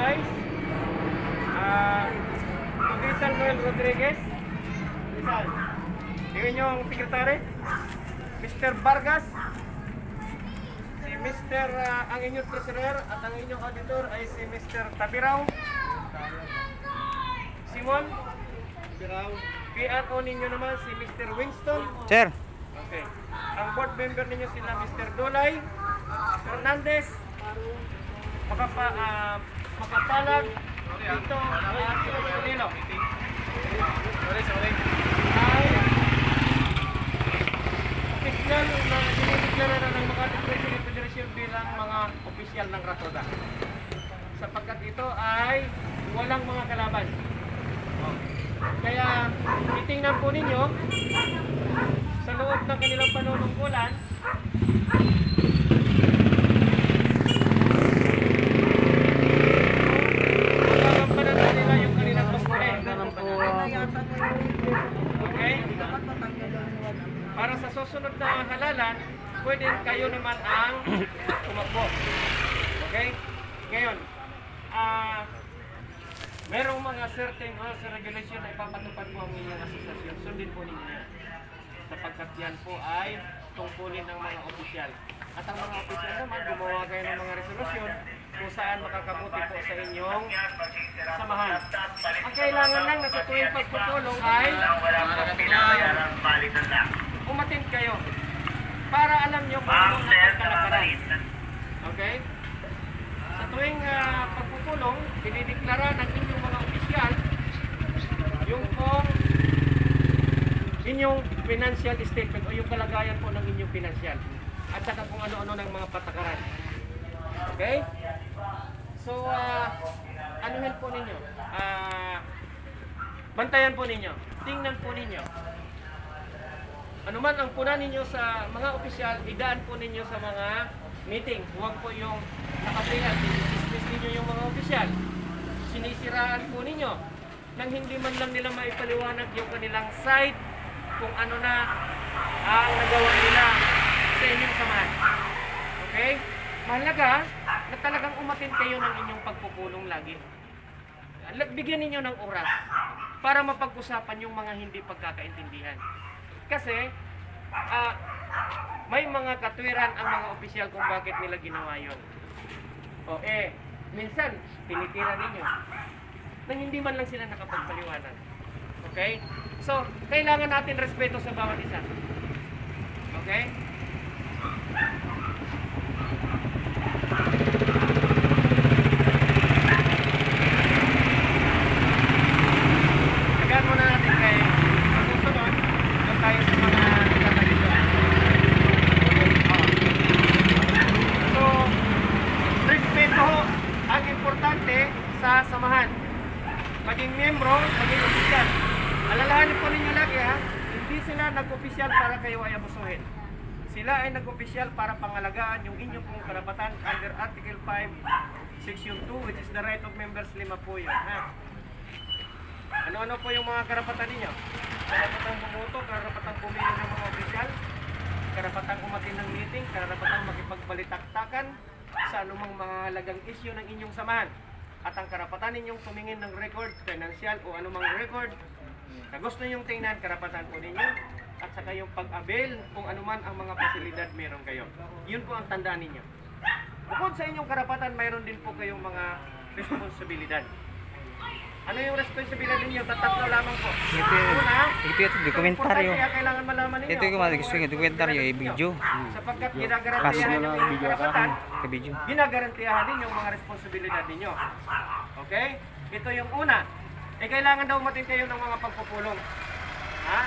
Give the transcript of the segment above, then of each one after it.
guys. Ah, uh, Rizal Noel Rodriguez. Rizal. Tingnan nyo ang sekretary. Mr. Vargas. Si Mr. ah, ang inyong treasurer at ang inyong auditor ay si Mr. Tabiraw. Simon. Tabiraw. PRO ninyo naman si Mr. Winston. Sir, Okay. Ang board member ninyo sila Mr. Dolay, Fernandez, Makapa, ah, Makapalag, dito, at Manilo. Sorry, sorry. Ay, official na dinideklara na ng Makati President Federation bilang mga opisyal ng Ratoda. Sapagkat ito ay walang mga kalaban. Kaya titingnan po ninyo sa loob ng kanilang panunungkulan, magagampanan na nila yung kanilang tungkulin. Okay? Para sa susunod na halalan, pwede kayo naman ang tumakbo. Okay? Ngayon, ah, merong mga certain rules and regulation na ipapatupad po ang inyong asosasyon. Sundin po ninyo yan sapagkat yan po ay tungkulin ng mga opisyal. At ang mga opisyal naman, gumawa kayo ng mga resolusyon kung saan makakabuti po sa inyong samahan. Ang kailangan lang na sa tuwing pagpupulong ay umatin kayo para alam nyo kung ano ang kalakaran. Okay? Sa tuwing ah, pagpupulong, dinideklara ng inyong mga opisyal yung pong inyong financial statement o yung kalagayan po ng inyong financial at saka kung ano-ano ng mga patakaran. Okay? So, ah, anuhin po ninyo. Ah, bantayan po ninyo. Tingnan po ninyo. Ano man ang puna ninyo sa mga opisyal, idaan po ninyo sa mga meeting. Huwag po yung nakapihan. Dismiss ninyo yung mga opisyal. Sinisiraan po ninyo nang hindi man lang nila maipaliwanag yung kanilang side kung ano na ang nagawa nila sa inyong samahan. Okay? Mahalaga na talagang umatin kayo ng inyong pagpupulong lagi. Lag- Bigyan ninyo ng oras para mapag-usapan yung mga hindi pagkakaintindihan. Kasi ah, may mga katwiran ang mga opisyal kung bakit nila ginawa yun. O eh, minsan, tinitira ninyo nang hindi man lang sila nakapagpaliwanag. Okay? So, kailangan natin respeto sa bawat isa. Okay? Tagaan muna natin kay ang susunod, doon tayo sa mga nagtatagito. So, respeto ho ang importante sa samahan. Maging membro, maging opisyal. Alalahanin po ninyo lagi ha, hindi sila nag-opisyal para kayo ay abusuhin. Sila ay nag-opisyal para pangalagaan yung inyong pong karapatan under Article 5, Section 2, which is the right of members, lima po yun. Ha? Ano-ano po yung mga karapatan ninyo? Karapatang bumoto, karapatang pumili ng mga opisyal, karapatang umatin ng meeting, karapatang makipagbalitaktakan sa anumang mga halagang issue ng inyong samahan. At ang karapatan ninyong tumingin ng record, financial o anumang record na gusto ninyong tingnan, karapatan po ninyo. At saka yung pag-avail kung anuman ang mga pasilidad meron kayo. Yun po ang tandaan ninyo. Bukod sa inyong karapatan, mayroon din po kayong mga responsibilidad. Ano yung responsibilidad ninyo? Tatatlo lamang po. Ito, Una, ito yung dokumentaryo. kaya kailangan malaman ninyo. Ito yung mga gusto yung dokumentaryo, eh, video. Sapagkat ginagarantiyahan na yung video karapatan, ginagarantiyahan din yung mga responsibilidad ninyo. Okay? Ito yung una. Eh, kailangan daw matin kayo ng mga pagpupulong. Ha?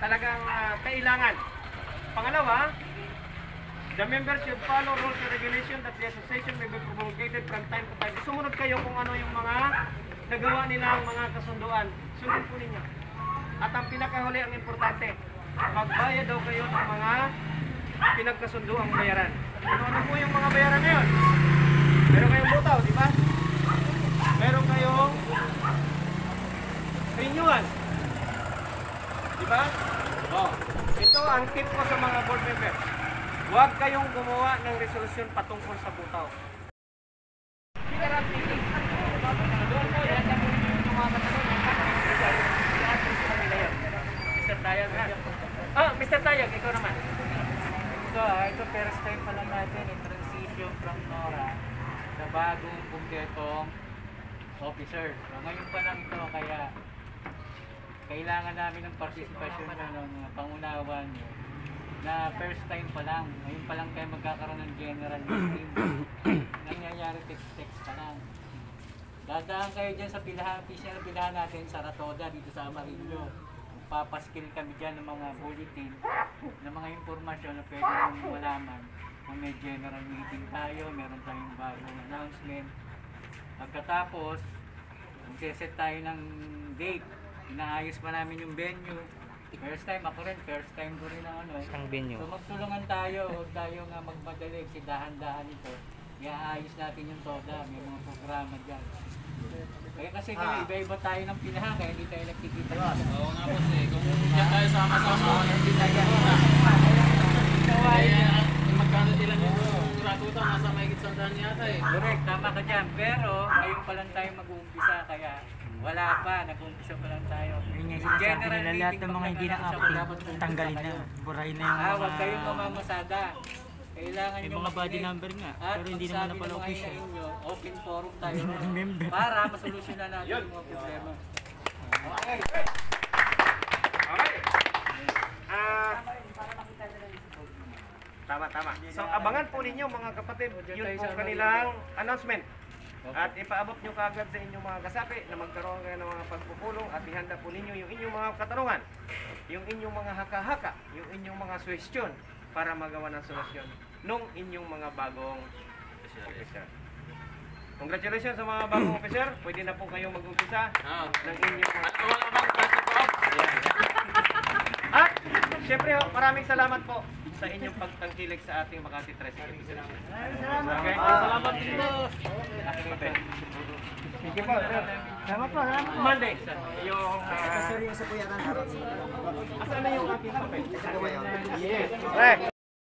Talagang ah, kailangan. Pangalawa, the members should follow rules and regulations that the association may be promulgated from time to time. Sumunod kayo kung ano yung mga nagawa nilang mga kasunduan. Sunod po ninyo. At ang pinakahuli ang importante, magbayad daw kayo ng mga pinagkasunduang bayaran. Ano-ano po yung mga bayaran na yun? Meron kayong butaw, di ba? Meron kayong renewal. Di ba? Oh. Ito ang tip ko sa mga board members. Huwag kayong gumawa ng resolusyon patungkol sa butaw. Tayag. Ah. Oh, Mr. Tayag, ikaw naman. Ito, ah, ito first time pa lang natin yung transition from Nora sa bagong kumpletong officer. So, ngayon pa lang ito, kaya kailangan namin ng participation nyo ng pangunawa nyo na first time pa lang. Ngayon pa lang kayo magkakaroon ng general meeting. Nangyayari text-text pa lang. Dadaan kayo dyan sa pilahan, official pilahan natin sa Ratoda dito sa Amarillo. Papaskill kami dyan ng mga bulletin, ng mga impormasyon na pwede nyo malaman kung may general meeting tayo, meron tayong bagong announcement. Pagkatapos, magsiset tayo ng date. Inaayos pa namin yung venue. First time ako rin, first time ko rin ang ano eh. Ang venue. So magtulungan tayo, huwag tayo nga magmadali, kasi dahan-dahan ito. Iaayos natin yung toda, may mga programa dyan. Kaya kasi kami, iba-iba tayo ng pinahan, kaya hindi tayo nagkikita. Oo nga boss eh. Kung diyan tayo sama-sama, Hindi tayo kaya magkano sila nito? Gratuita, nasa mahigit sandaan yata eh. Correct, tama ka dyan. Pero ngayon pa lang tayo mag-uumpisa, kaya wala pa, nag-uumpisa pa lang tayo. Yun nga yung Yung sinasabi nila lahat ng mga hindi pagka na nasa upload, dapat tanggalin na. Burahin na yung Ah, mga... huwag kayong mamamasada. Kailangan May mga body makinig. number nga, At pero hindi naman na pala official. inyo, open forum tayo Member. para masolusyonan natin yung mga problema. Okay. Okay. Ah, tama, tama. So, abangan po ninyo mga kapatid, yun po kanilang announcement. At ipaabot nyo kaagad sa inyong mga kasapi na magkaroon kayo ng mga pagpupulong at ihanda po ninyo yung inyong mga katanungan, yung inyong mga haka-haka, yung inyong mga suwestyon para magawa ng solusyon nung inyong mga bagong officer. Congratulations sa mga bagong officer. Pwede na po kayong mag-umpisa Ah. ng inyong mga At wala bang plastic off? at syempre ho, maraming salamat po sa inyong pagtangkilik sa ating Makati 3 Okay. Salamat dito. Thank you po. Salamat po. Salamat Monday. Yung... Uh, Asan na yung aking papel? Yes. Correct.